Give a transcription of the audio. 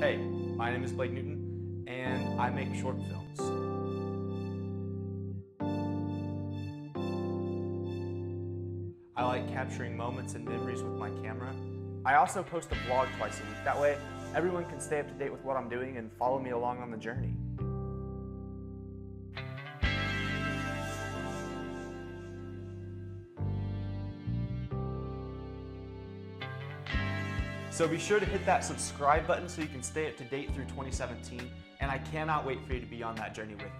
Hey, my name is Blake Newton, and I make short films. I like capturing moments and memories with my camera. I also post a vlog twice a week. That way, everyone can stay up to date with what I'm doing and follow me along on the journey. So be sure to hit that subscribe button so you can stay up to date through 2017, and I cannot wait for you to be on that journey with me.